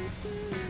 you